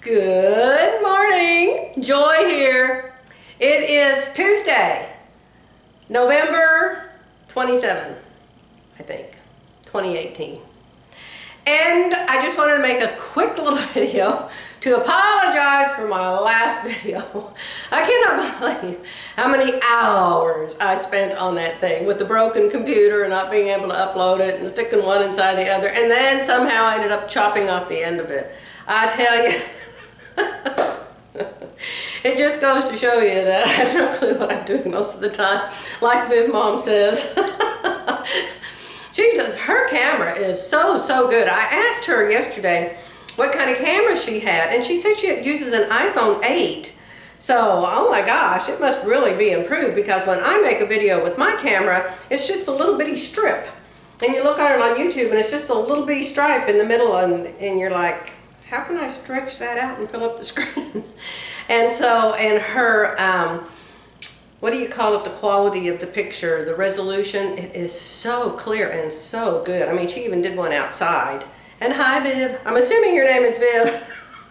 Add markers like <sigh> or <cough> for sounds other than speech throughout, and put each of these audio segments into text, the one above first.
Good morning, Joy here. It is Tuesday, November 27, I think, 2018. And I just wanted to make a quick little <laughs> video to apologize for my last <laughs> video. I cannot believe how many hours I spent on that thing with the broken computer and not being able to upload it and sticking one inside the other and then somehow I ended up chopping off the end of it. I tell you, <laughs> <laughs> it just goes to show you that I have no clue what I'm doing most of the time, like Viv Mom says. <laughs> she does, her camera is so, so good. I asked her yesterday what kind of camera she had, and she said she uses an iPhone 8. So, oh my gosh, it must really be improved because when I make a video with my camera, it's just a little bitty strip. And you look at it on YouTube and it's just a little bitty stripe in the middle and, and you're like, how can I stretch that out and fill up the <laughs> screen? and so, and her, um, what do you call it, the quality of the picture, the resolution, it is so clear and so good. I mean, she even did one outside. And hi, Viv. I'm assuming your name is Viv. <laughs>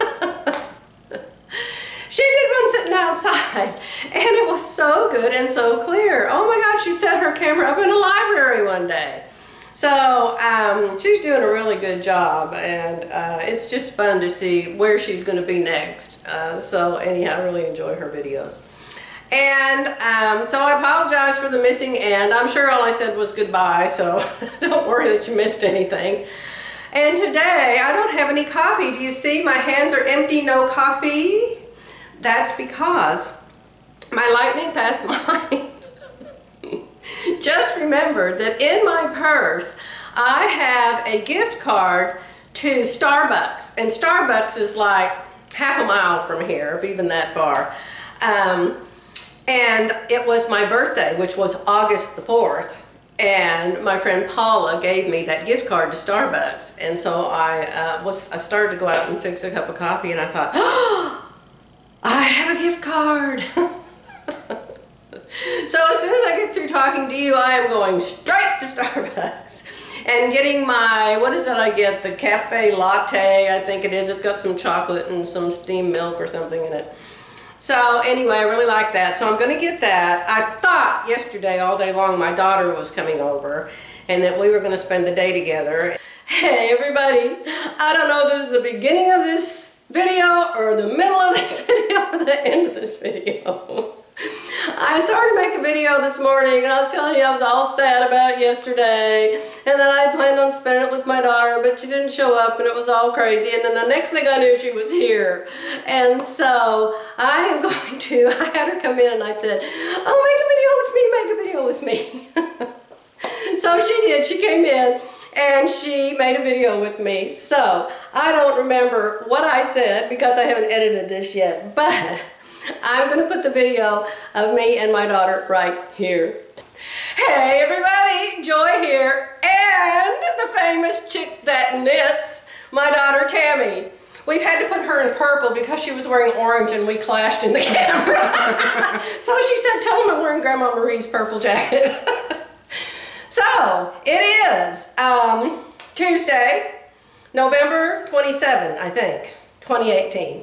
she did one sitting outside, and it was so good and so clear. Oh my God, she set her camera up in a library one day. So um, she's doing a really good job and uh, it's just fun to see where she's going to be next. Uh, so anyhow, I really enjoy her videos. And um, so I apologize for the missing end. I'm sure all I said was goodbye, so <laughs> don't worry that you missed anything. And today, I don't have any coffee. Do you see my hands are empty, no coffee? That's because my lightning fast <laughs> mind remembered that in my purse, I have a gift card to Starbucks. And Starbucks is like half a mile from here, if even that far. Um, and it was my birthday, which was August the 4th. And my friend Paula gave me that gift card to Starbucks. And so I uh, was I started to go out and fix a cup of coffee and I thought, oh, <gasps> I have a gift card. <laughs> <laughs> So as soon as I get through talking to you, I am going straight to Starbucks and getting my, what is it I get? The cafe latte, I think it is. It's got some chocolate and some steamed milk or something in it. So anyway, I really like that. So I'm going to get that. I thought yesterday all day long my daughter was coming over and that we were going to spend the day together. Hey everybody, I don't know if this is the beginning of this video or the middle of this <laughs> video or the end of this video. I started to make a video this morning and I was telling you I was all sad about yesterday. And then I planned on spending it with my daughter but she didn't show up and it was all crazy. And then the next thing I knew she was here. And so I am <laughs> going to, I had her come in and I said oh make a video with me, make a video with me. <laughs> so she did, she came in and she made a video with me. So I don't remember what I said because I haven't edited this yet but I'm going to put the video of me and my daughter right here. Hey everybody, Joy here, and the famous chick that knits, my daughter Tammy. We've had to put her in purple because she was wearing orange and we clashed in the <laughs> camera. so she said, tell them I'm wearing Grandma Marie's purple jacket. <laughs> so, it is um, Tuesday, November 27, I think. 2018.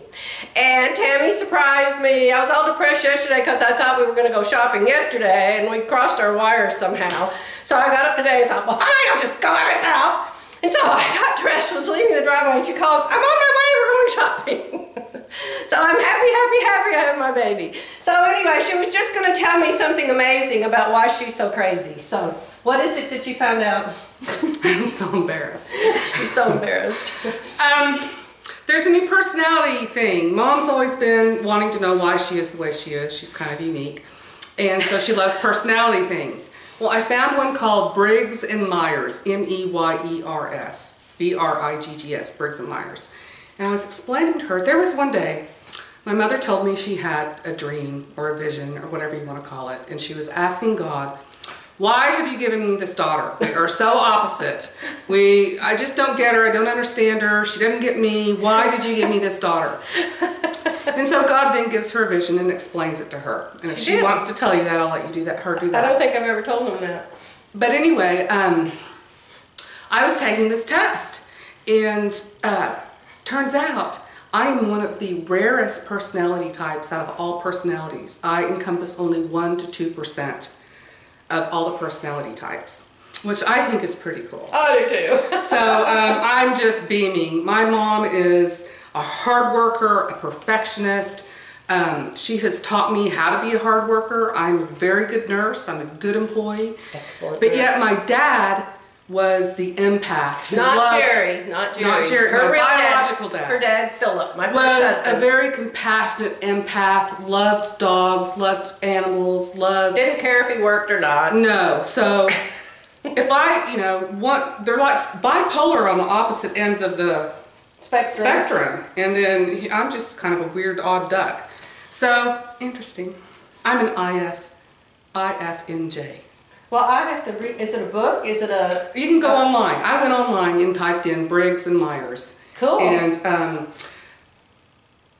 And Tammy surprised me. I was all depressed yesterday because I thought we were going to go shopping yesterday and we crossed our wires somehow. So I got up today and thought, well, fine, I'll just go by myself. And so I got dressed, was leaving the driveway, and she calls, I'm on my way, we're going shopping. <laughs> so I'm happy, happy, happy I have my baby. So anyway, she was just going to tell me something amazing about why she's so crazy. So what is it that you found out? <laughs> I'm so embarrassed. <laughs> I'm so embarrassed. um, there's a new personality thing. Mom's always been wanting to know why she is the way she is. She's kind of unique. And so she loves personality things. Well, I found one called Briggs and Myers, M-E-Y-E-R-S, B-R-I-G-G-S, Briggs and Myers. And I was explaining to her, there was one day, my mother told me she had a dream or a vision or whatever you want to call it. And she was asking God why have you given me this daughter? We are so opposite. We, I just don't get her. I don't understand her. She doesn't get me. Why did you give me this daughter? And so God then gives her a vision and explains it to her. And if she, she wants to tell you that, I'll let you do that. Her do that. I don't think I've ever told him that. But anyway, um, I was taking this test, and uh, turns out I am one of the rarest personality types out of all personalities. I encompass only 1 to 2% of all the personality types, which I think is pretty cool. I do too. <laughs> so um, I'm just beaming. My mom is a hard worker, a perfectionist. Um, she has taught me how to be a hard worker. I'm a very good nurse. I'm a good employee. Excellent. But nurse. yet my dad was the empath. who Not loved- Jerry, not Jerry. Not Jerry, Her my biological dad. Her dad, Philip, my was a very compassionate empath, loved dogs, loved animals, loved Didn't care if he worked or not. no. So <laughs> if I, you know, want they're like bipolar on the opposite ends of the Spectrum. spectrum, and then he- I'm just kind of a weird odd duck. So interesting. I'm an IF, IFNJ. Well, I have to read. Is it a book? Is it a You can go Uh, online. I went online and typed in Briggs and Myers. cool? And um,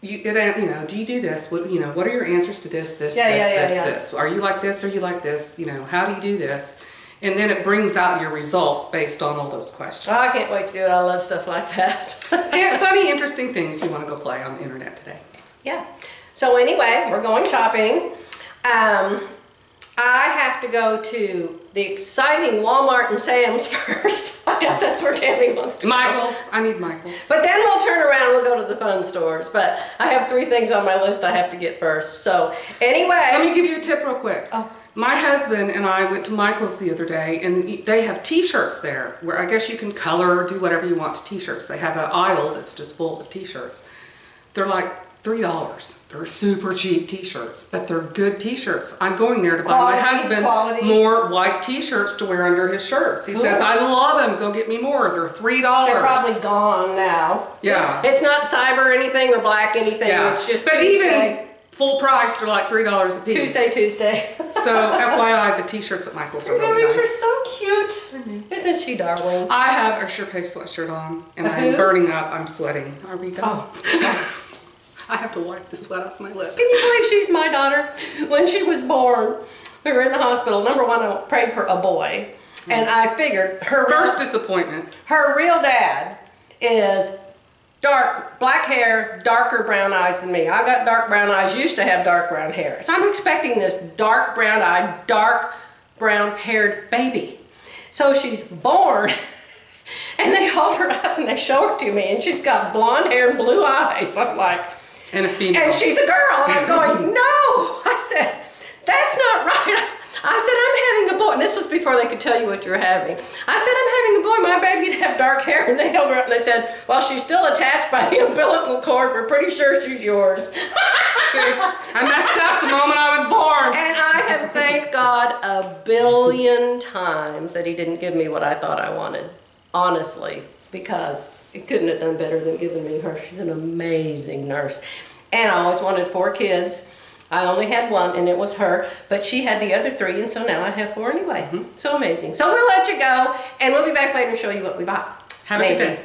you, it, you know, do you do this? What you know? What are your answers to this, this, Yeah, this, yeah, yeah, this, this? Are you like this? Are you like this? You know, how do you do this? And then it brings out your results based on all those questions. Oh, I can't wait to do it. I love stuff like that. <laughs> funny, interesting thing if you want to go play on the internet today. yeah. So anyway, we're going shopping. Um, I have to go to the exciting Walmart and Sam's <laughs> first. I doubt that's where Tammy wants to go. Michaels, I need Michaels. But then we'll turn around and we'll go to the fun stores. But I have three things on my list I have to get first. So anyway. Let me give you a tip real quick. Oh. My husband and I went to Michael's the other day, and they have T-shirts there, where I guess you can color or do whatever you want to T-shirts. They have an aisle that's just full of T-shirts. They're like three dollars. They're super cheap T-shirts, but they're good T-shirts. I'm going there to buy my husband quality. more white T-shirts to wear under his shirts. He Cool. says, "I love them. Go get me more. They're three dollars." They're probably gone now. Yeah. It's, it's not cyber anything or black anything. yeah. It's just but Tuesday. even full price, they're like three dollars a piece. Tuesday, Tuesday. <laughs> So FYI, the T-shirts at Michael's are Her really earrings nice. are so cute. Isn't she darling? I have a Sherpay sweatshirt on, and A I'm who? burning up. I'm sweating. Are we done? Oh. I have to wipe the sweat off my lip. Can you believe she's my daughter? When she was born, we were in the hospital. Number one, I prayed for a boy. And I figured her First disappointment. her real dad is dark, black hair, darker brown eyes than me. I got dark brown eyes, used to have dark brown hair. So I'm expecting this dark brown eyed, dark brown haired baby. So she's born, <laughs> and they hold her up and they show her to me, and she's got blonde hair and blue eyes. I'm like, And a female. and she's a girl, and I'm going, <laughs> no. I said, that's not right. I said, I'm having a boy. And this was before they could tell you what you're having. I said, I'm having a boy. My baby'd have dark hair. And they held her up and they said, well, she's still attached by the umbilical cord. We're pretty sure she's yours. <laughs> See, I messed up the moment I was born. And I have thanked God a billion times that He didn't give me what I thought I wanted. Honestly, because He couldn't have done better than giving me her. She's an amazing nurse. And I always wanted four kids. I only had one, and it was her, but she had the other three, and so now I have four anyway. Mm-hmm. So amazing. So we'll let you go, and we'll be back later and show you what we bought. Have a good day.